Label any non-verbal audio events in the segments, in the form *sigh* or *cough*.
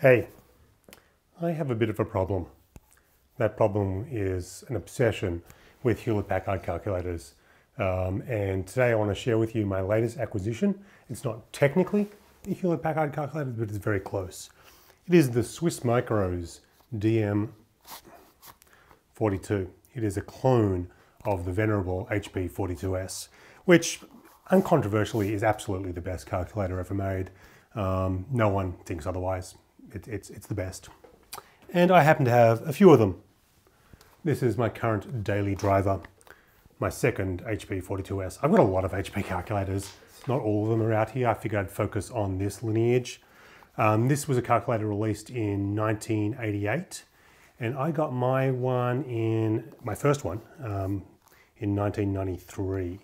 Hey, I have a bit of a problem. That problem is an obsession with Hewlett Packard calculators. Um, and today I want to share with you my latest acquisition. It's not technically a Hewlett Packard calculator, but it's very close. It is the SwissMicros DM42. It is a clone of the venerable HP 42S, which uncontroversially is absolutely the best calculator ever made. Um, no one thinks otherwise it, it's, it's the best. And I happen to have a few of them. This is my current daily driver, my second HP 42S. I've got a lot of HP calculators. Not all of them are out here. I figured I'd focus on this lineage. Um, this was a calculator released in 1988, and I got my one in, my first one, um, in 1993.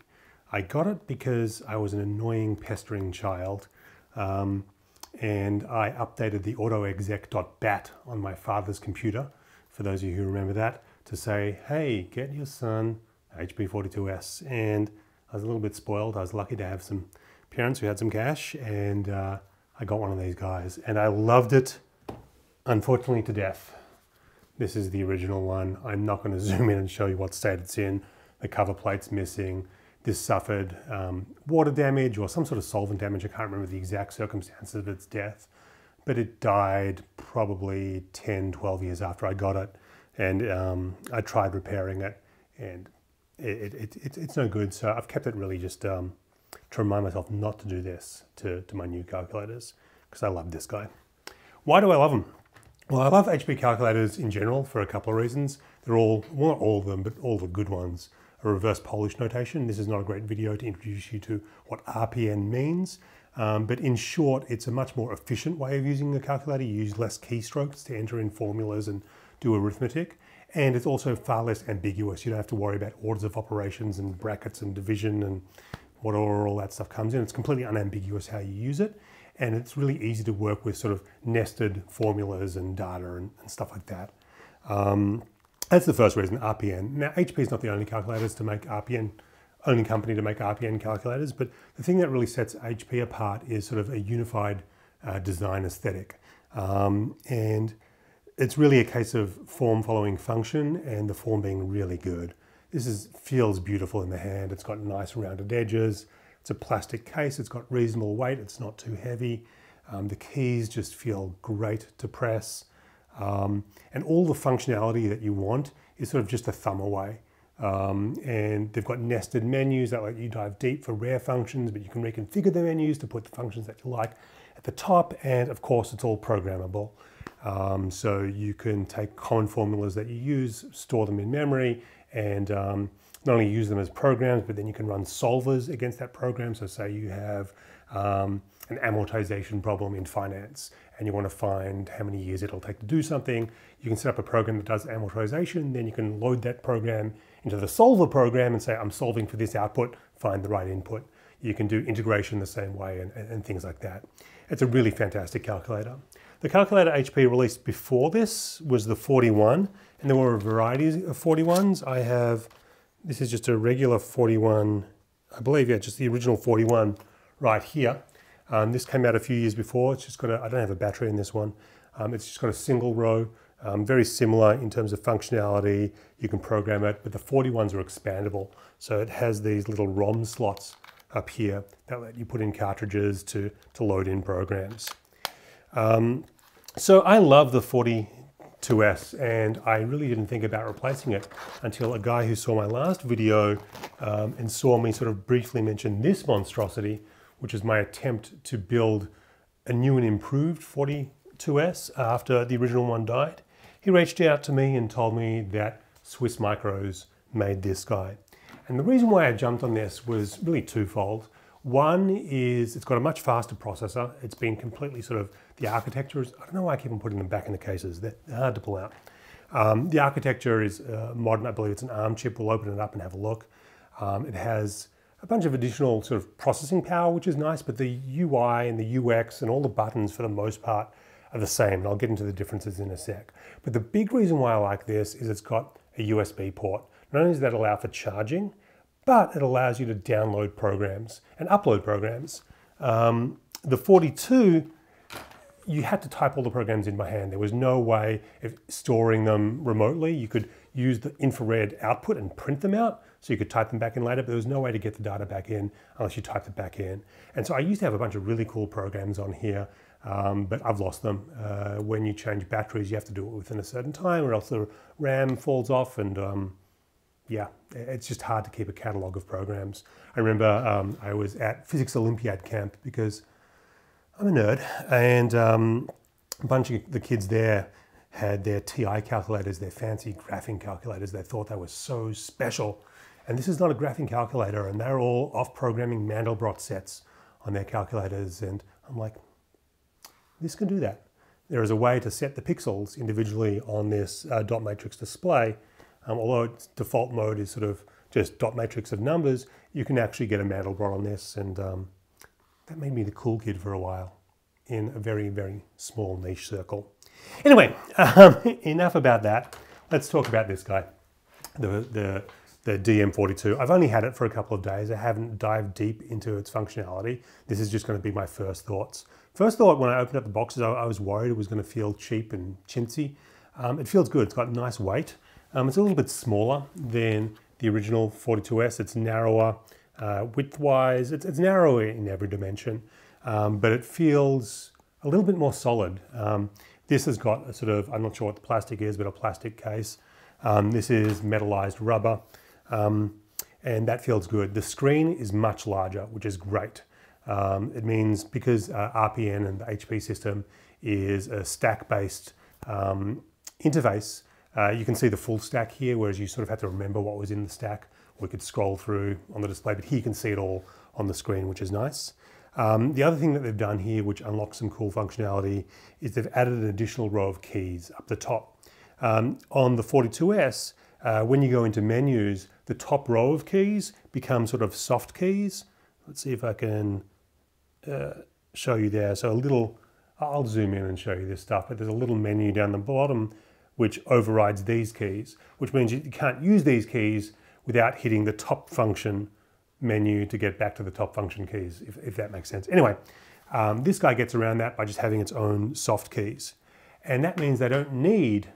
I got it because I was an annoying, pestering child. Um, and I updated the autoexec.bat on my father's computer, for those of you who remember that, to say, hey, get your son HP42S. And I was a little bit spoiled. I was lucky to have some parents who had some cash, and uh, I got one of these guys. And I loved it, unfortunately, to death. This is the original one. I'm not going *laughs* to zoom in and show you what state it's in. The cover plate's missing this suffered um, water damage or some sort of solvent damage. I can't remember the exact circumstances of its death, but it died probably 10, 12 years after I got it. And um, I tried repairing it and it, it, it, it's no good. So I've kept it really just um, to remind myself not to do this to, to my new calculators because I love this guy. Why do I love them? Well, I love HP calculators in general for a couple of reasons. They're all, well, not all of them, but all the good ones a reverse Polish notation. This is not a great video to introduce you to what RPN means, um, but in short, it's a much more efficient way of using a calculator. You use less keystrokes to enter in formulas and do arithmetic. And it's also far less ambiguous. You don't have to worry about orders of operations and brackets and division and what all that stuff comes in. It's completely unambiguous how you use it. And it's really easy to work with sort of nested formulas and data and, and stuff like that. Um, that's the first reason, RPN. Now, HP is not the only calculators to make RPN, only company to make RPN calculators, but the thing that really sets HP apart is sort of a unified uh, design aesthetic. Um, and it's really a case of form following function and the form being really good. This is, feels beautiful in the hand. It's got nice rounded edges. It's a plastic case. It's got reasonable weight. It's not too heavy. Um, the keys just feel great to press. Um, and all the functionality that you want is sort of just a thumb away. Um, and they've got nested menus that let you dive deep for rare functions, but you can reconfigure the menus to put the functions that you like at the top. And of course, it's all programmable. Um, so you can take common formulas that you use, store them in memory, and um, not only use them as programs, but then you can run solvers against that program. So say you have um, an amortization problem in finance and you want to find how many years it'll take to do something, you can set up a program that does amortization, then you can load that program into the solver program and say, I'm solving for this output, find the right input. You can do integration the same way and, and, and things like that. It's a really fantastic calculator. The calculator HP released before this was the 41, and there were a variety of 41s. I have, this is just a regular 41, I believe, yeah, just the original 41 right here. Um, this came out a few years before. It's just got a, I don't have a battery in this one. Um, it's just got a single row, um, very similar in terms of functionality. You can program it, but the 41s are expandable. So it has these little ROM slots up here that let you put in cartridges to, to load in programs. Um, so I love the 42S and I really didn't think about replacing it until a guy who saw my last video um, and saw me sort of briefly mention this monstrosity which is my attempt to build a new and improved 42S after the original one died. He reached out to me and told me that SwissMicros made this guy. And the reason why I jumped on this was really twofold. One is it's got a much faster processor. It's been completely sort of, the architecture is, I don't know why I keep on putting them back in the cases. They're hard to pull out. Um, the architecture is uh, modern. I believe it's an ARM chip. We'll open it up and have a look. Um, it has a bunch of additional sort of processing power, which is nice, but the UI and the UX and all the buttons for the most part are the same. And I'll get into the differences in a sec. But the big reason why I like this is it's got a USB port. Not only does that allow for charging, but it allows you to download programs and upload programs. Um, the 42 you had to type all the programs in by hand. There was no way of storing them remotely. You could use the infrared output and print them out, so you could type them back in later, but there was no way to get the data back in unless you typed it back in. And so I used to have a bunch of really cool programs on here, um, but I've lost them. Uh, when you change batteries, you have to do it within a certain time or else the RAM falls off and um, yeah, it's just hard to keep a catalog of programs. I remember um, I was at Physics Olympiad camp because I'm a nerd, and um, a bunch of the kids there had their TI calculators, their fancy graphing calculators. They thought they were so special. And this is not a graphing calculator, and they're all off programming Mandelbrot sets on their calculators. And I'm like, this can do that. There is a way to set the pixels individually on this uh, dot matrix display. Um, although its default mode is sort of just dot matrix of numbers, you can actually get a Mandelbrot on this. And um, that made me the cool kid for a while in a very, very small niche circle. Anyway, *laughs* um, enough about that. Let's talk about this guy, the, the, the DM42. I've only had it for a couple of days. I haven't dived deep into its functionality. This is just going to be my first thoughts. First thought when I opened up the boxes, I, I was worried it was going to feel cheap and chintzy. Um, it feels good. It's got nice weight. Um, it's a little bit smaller than the original 42S. It's narrower uh, width-wise. It's, it's narrower in every dimension, um, but it feels a little bit more solid. Um, this has got a sort of, I'm not sure what the plastic is, but a plastic case. Um, this is metallized rubber, um, and that feels good. The screen is much larger, which is great. Um, it means because uh, RPN and the HP system is a stack-based um, interface, uh, you can see the full stack here, whereas you sort of have to remember what was in the stack. We could scroll through on the display, but here you can see it all on the screen, which is nice. Um, the other thing that they've done here, which unlocks some cool functionality, is they've added an additional row of keys up the top. Um, on the 42S, uh, when you go into menus, the top row of keys become sort of soft keys. Let's see if I can uh, show you there. So a little, I'll zoom in and show you this stuff, but there's a little menu down the bottom which overrides these keys, which means you can't use these keys without hitting the top function menu to get back to the top function keys, if, if that makes sense. Anyway, um, this guy gets around that by just having its own soft keys. And that means they don't need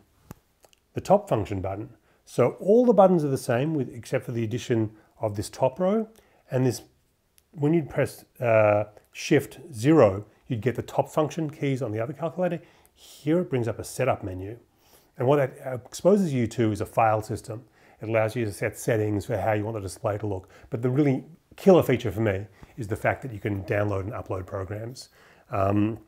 the top function button. So all the buttons are the same with, except for the addition of this top row. And this, when you press uh, shift zero, you'd get the top function keys on the other calculator. Here it brings up a setup menu. And what that exposes you to is a file system. It allows you to set settings for how you want the display to look. But the really killer feature for me is the fact that you can download and upload programs. Um,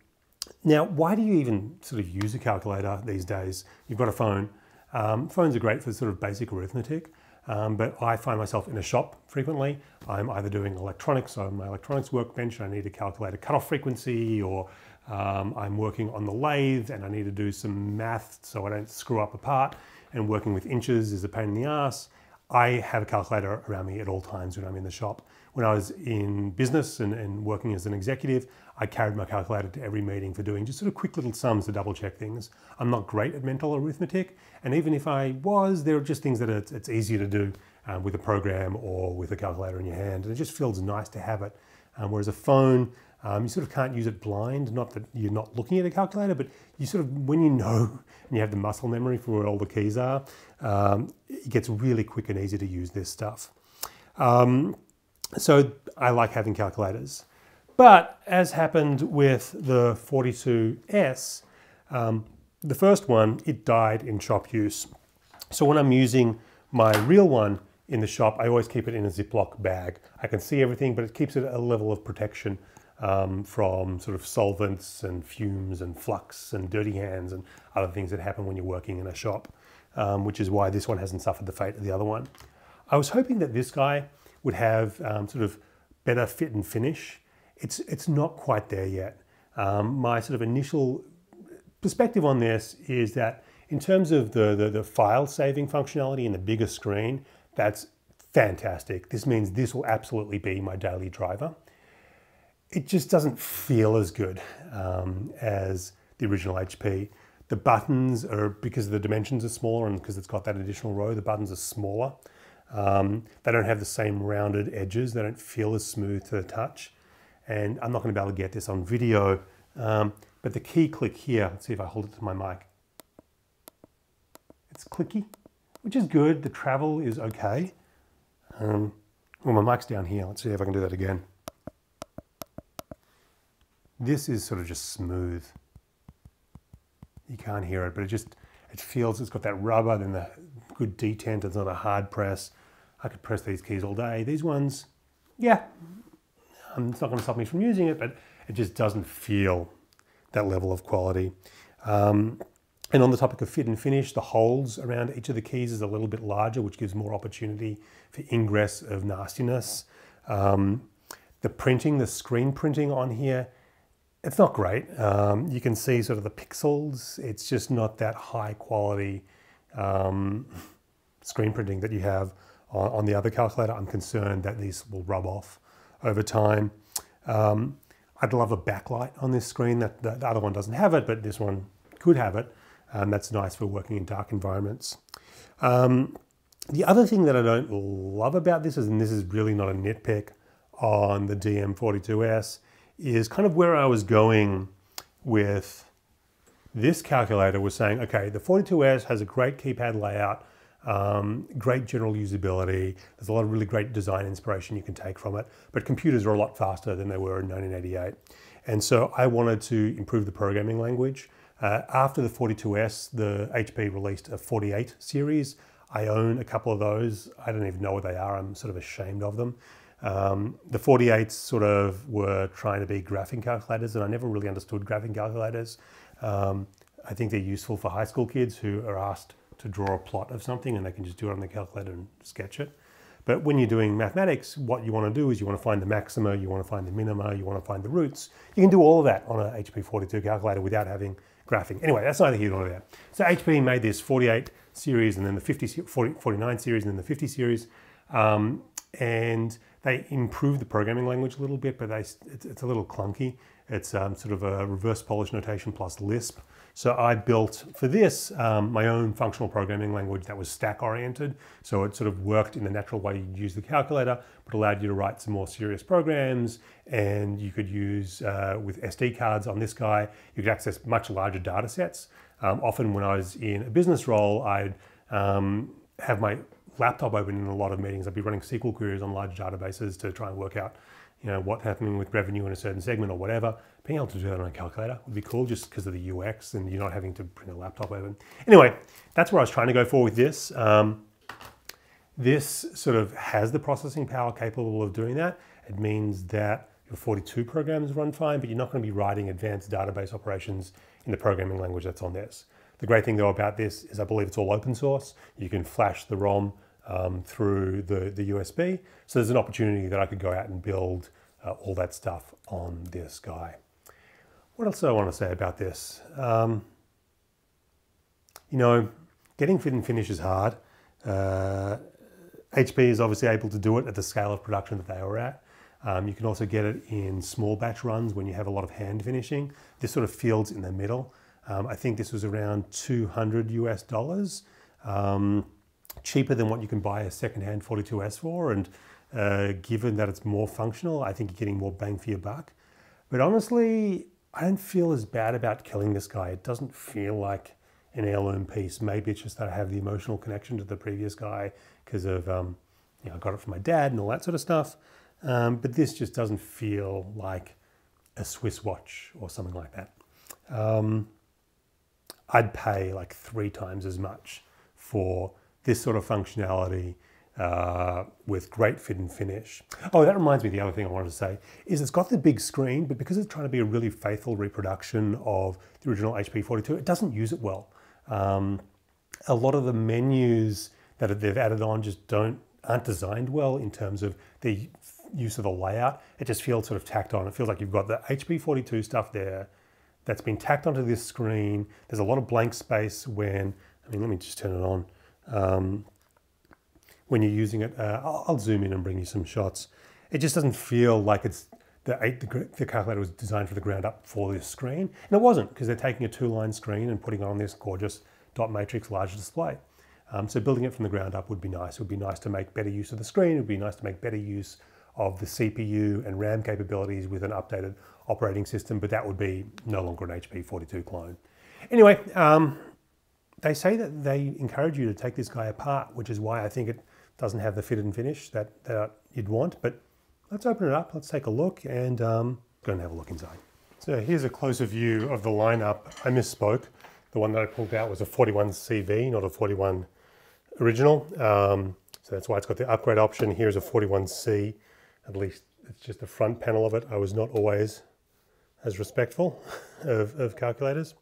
now, why do you even sort of use a calculator these days? You've got a phone. Um, phones are great for sort of basic arithmetic, um, but I find myself in a shop frequently. I'm either doing electronics on my electronics workbench and I need to calculate a cutoff frequency, or um, I'm working on the lathe and I need to do some math so I don't screw up a part and working with inches is a pain in the ass. I have a calculator around me at all times when I'm in the shop. When I was in business and, and, working as an executive, I carried my calculator to every meeting for doing just sort of quick little sums to double check things. I'm not great at mental arithmetic, and even if I was, there are just things that it's, it's easier to do um, with a program or with a calculator in your hand, and it just feels nice to have it. Um, whereas a phone, um, you sort of can't use it blind, not that you're not looking at a calculator, but you sort of, when you know *laughs* and you have the muscle memory for where all the keys are, um, it gets really quick and easy to use this stuff. Um, so I like having calculators. But as happened with the 42S, um, the first one, it died in shop use. So when I'm using my real one in the shop, I always keep it in a Ziploc bag. I can see everything, but it keeps it a level of protection um, from sort of solvents and fumes and flux and dirty hands and other things that happen when you're working in a shop, um, which is why this one hasn't suffered the fate of the other one. I was hoping that this guy would have um, sort of better fit and finish. It's, it's not quite there yet. Um, my sort of initial perspective on this is that in terms of the, the, the file saving functionality in the bigger screen, that's fantastic. This means this will absolutely be my daily driver it just doesn't feel as good um, as the original HP. The buttons are, because the dimensions are smaller and because it's got that additional row, the buttons are smaller. Um, they don't have the same rounded edges. They don't feel as smooth to the touch. And I'm not gonna be able to get this on video. Um, But the key click here, let's see if I hold it to my mic. It's clicky, which is good. The travel is okay. Um, well, my mic's down here. Let's see if I can do that again. This is sort of just smooth. You can't hear it, but it just, it feels, it's got that rubber, then the good detent, it's not a hard press. I could press these keys all day. These ones, yeah, um, it's not going to stop me from using it, but it just doesn't feel that level of quality. Um, and on the topic of fit and finish, the holes around each of the keys is a little bit larger, which gives more opportunity for ingress of nastiness. Um, the printing, the screen printing on here, it's not great. Um, you can see sort of the pixels. It's just not that high quality um, screen printing that you have on, the other calculator. I'm concerned that these will rub off over time. Um, I'd love a backlight on this screen. That, that, the other one doesn't have it, but this one could have it. Um, that's nice for working in dark environments. Um, the other thing that I don't love about this is, and this is really not a nitpick on the DM42S, is kind of where I was going with this calculator was saying, okay, the 42S has a great keypad layout, um, great general usability. There's a lot of really great design inspiration you can take from it, but computers are a lot faster than they were in 1988. And so I wanted to improve the programming language. Uh, after the 42S, the HP released a 48 series. I own a couple of those. I don't even know what they are. I'm sort of ashamed of them. Um, the 48s sort of were trying to be graphing calculators, and I never really understood graphing calculators. Um, I think they're useful for high school kids who are asked to draw a plot of something and they can just do it on the calculator and sketch it. But when you're doing mathematics, what you want to do is you want to find the maxima, you want to find the minima, you want to find the roots. You can do all of that on an HP 42 calculator without having graphing. Anyway, that's neither here nor there. So HP made this 48 series and then the 50, 40, 49 series and then the 50 series. Um, and they improved the programming language a little bit, but they, it's, it's a little clunky. It's um, sort of a reverse Polish notation plus Lisp. So I built for this um, my own functional programming language that was stack oriented. So it sort of worked in the natural way you'd use the calculator, but allowed you to write some more serious programs. And you could use uh, with SD cards on this guy, you could access much larger data sets. Um, often when I was in a business role, I'd um, have my laptop open in a lot of meetings. I'd be running SQL queries on large databases to try and work out you know, what's happening with revenue in a certain segment or whatever. Being able to do that on a calculator would be cool just because of the UX and you're not having to bring a laptop open. Anyway, that's where I was trying to go for with this. Um, this sort of has the processing power capable of doing that. It means that your 42 programs run fine, but you're not going to be writing advanced database operations in the programming language that's on this. The great thing though about this is I believe it's all open source. You can flash the ROM um, through the, the USB. So there's an opportunity that I could go out and build uh, all that stuff on this guy. What else do I want to say about this? Um, you know, getting fit and finish is hard. Uh, HP is obviously able to do it at the scale of production that they were at. Um, you can also get it in small batch runs when you have a lot of hand finishing. This sort of fields in the middle. Um, I think this was around 200 US dollars. Um, cheaper than what you can buy a secondhand 42S for. And uh, given that it's more functional, I think you're getting more bang for your buck. But honestly, I don't feel as bad about killing this guy. It doesn't feel like an heirloom piece. Maybe it's just that I have the emotional connection to the previous guy because of, um, you know, I got it from my dad and all that sort of stuff. Um, but this just doesn't feel like a Swiss watch or something like that. Um, I'd pay like three times as much for this sort of functionality uh, with great fit and finish. Oh, that reminds me the other thing I wanted to say is it's got the big screen, but because it's trying to be a really faithful reproduction of the original HP 42, it doesn't use it well. Um, a lot of the menus that they've added on just don't aren't designed well in terms of the use of the layout. It just feels sort of tacked on. It feels like you've got the HP 42 stuff there that's been tacked onto this screen. There's a lot of blank space when, I mean, let me just turn it on. Um, when you're using it, uh, I'll, I'll, zoom in and bring you some shots. It just doesn't feel like it's the, the, the calculator was designed for the ground up for this screen. And it wasn't because they're taking a two line screen and putting on this gorgeous dot matrix large display. Um, so building it from the ground up would be nice. It would be nice to make better use of the screen. It would be nice to make better use of the CPU and RAM capabilities with an updated operating system, but that would be no longer an HP 42 clone. Anyway, um, they say that they encourage you to take this guy apart, which is why I think it doesn't have the fit and finish that, that you'd want. But let's open it up, let's take a look and um, go and have a look inside. So here's a closer view of the lineup. I misspoke. The one that I pulled out was a 41CV, not a 41 original. Um, so that's why it's got the upgrade option. Here's a 41C, at least it's just the front panel of it. I was not always as respectful *laughs* of, of calculators.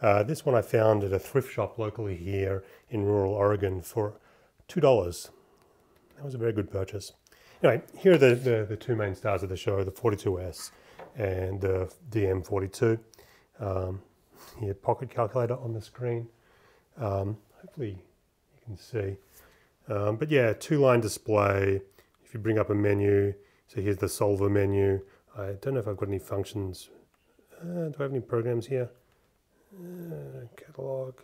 Uh, this one I found at a thrift shop locally here in rural Oregon for $2. That was a very good purchase. Anyway, here are the, the, the two main stars of the show, the 42S and the DM42. Um, here, pocket calculator on the screen. Um, hopefully you can see. Um, but yeah, two-line display. If you bring up a menu, so here's the solver menu. I don't know if I've got any functions. Uh, do I have any programs here? Uh, catalog.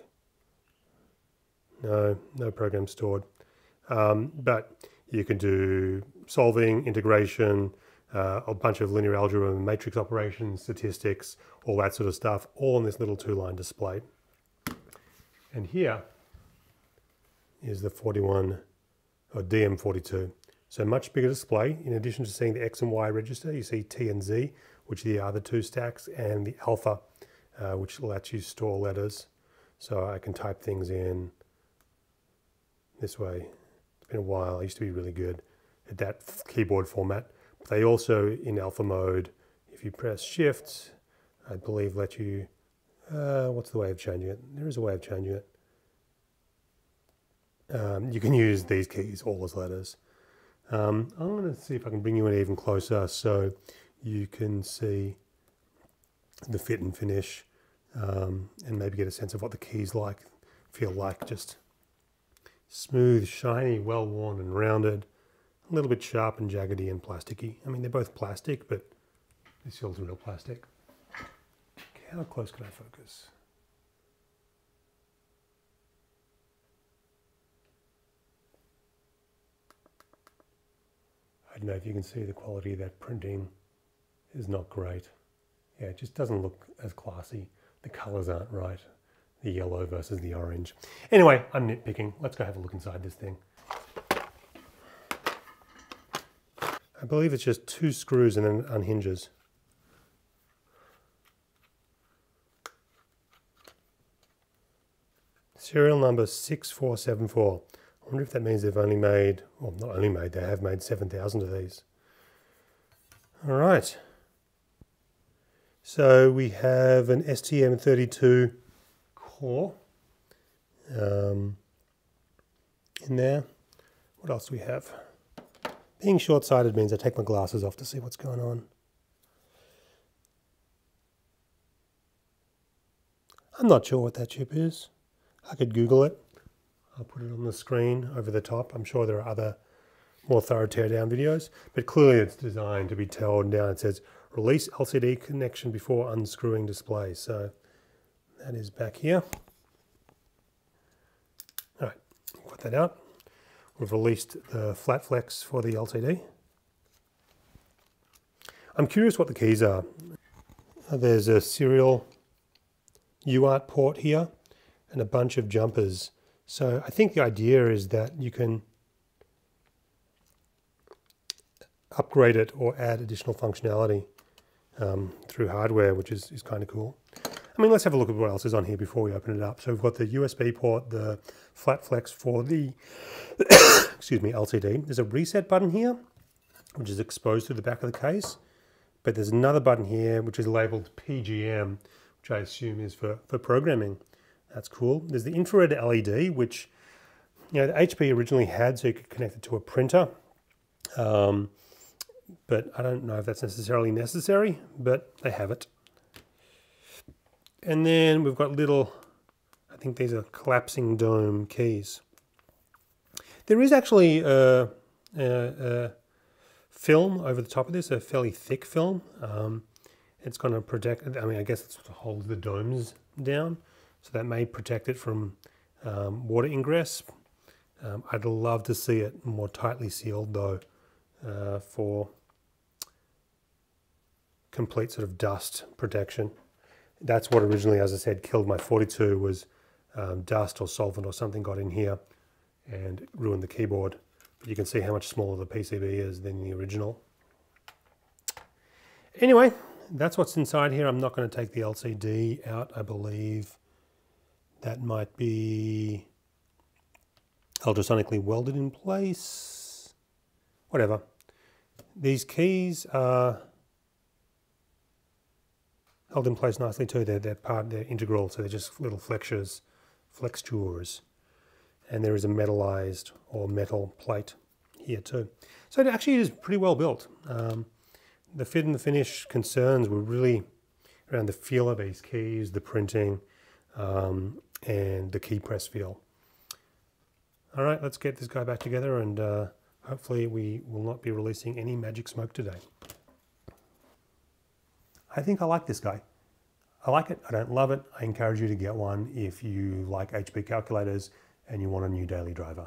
No, no program stored. Um, but you can do solving, integration, uh, a bunch of linear algebra and matrix operations, statistics, all that sort of stuff, all on this little two-line display. And here is the 41 or DM42. So much bigger display. In addition to seeing the X and Y register, you see T and Z, which are the other two stacks, and the alpha, uh, which lets you store letters. So I can type things in this way. It's been a while. I used to be really good at that keyboard format. But they also, in alpha mode, if you press shift, I believe let you, uh, what's the way of changing it? There is a way of changing it. Um, you can use these keys, all as letters. Um, I'm going to see if I can bring you in even closer so you can see the fit and finish um, and maybe get a sense of what the keys like feel like just smooth shiny well worn and rounded a little bit sharp and jaggedy and plasticky I mean they're both plastic but this feels real plastic Okay, how close can I focus I don't know if you can see the quality of that printing is not great. Yeah, it just doesn't look as classy. The colors aren't right. The yellow versus the orange. Anyway, I'm nitpicking. Let's go have a look inside this thing. I believe it's just two screws and then unhinges. Serial number 6474. I wonder if that means they've only made, well, not only made, they have made 7,000 of these. All right. So we have an STM32 core um, in there. What else do we have? Being short-sighted means I take my glasses off to see what's going on. I'm not sure what that chip is. I could Google it. I'll put it on the screen over the top. I'm sure there are other more thorough teardown videos, but clearly it's designed to be torn down. It says release LCD connection before unscrewing display. So that is back here. All right, put that out. We've released the flat flex for the LCD. I'm curious what the keys are. There's a serial UART port here and a bunch of jumpers so I think the idea is that you can upgrade it or add additional functionality um, through hardware, which is, is kind of cool. I mean, let's have a look at what else is on here before we open it up. So we've got the USB port, the flat flex for the, *coughs* excuse me, LCD. There's a reset button here, which is exposed to the back of the case. But there's another button here, which is labeled PGM, which I assume is for, for programming. That's cool. There's the infrared LED, which you know, the HP originally had, so you could connect it to a printer. Um, but I don't know if that's necessarily necessary, but they have it. And then we've got little, I think these are collapsing dome keys. There is actually a, a, a film over the top of this, a fairly thick film. Um, it's going to protect, I mean, I guess it's to hold the domes down. So that may protect it from um, water ingress. Um, I'd love to see it more tightly sealed though uh, for complete sort of dust protection. That's what originally, as I said, killed my 42 was um, dust or solvent or something got in here and ruined the keyboard. But you can see how much smaller the PCB is than the original. Anyway, that's what's inside here. I'm not going to take the LCD out, I believe. That might be ultrasonically welded in place. Whatever. These keys are held in place nicely too. They're, they're part, they're integral, so they're just little flexures, flexures. And there is a metallized or metal plate here too. So it actually is pretty well built. Um, the fit and the finish concerns were really around the feel of these keys, the printing, um, and the key press feel. All right, let's get this guy back together and uh, hopefully we will not be releasing any magic smoke today. I think I like this guy. I like it, I don't love it. I encourage you to get one if you like HP calculators and you want a new daily driver.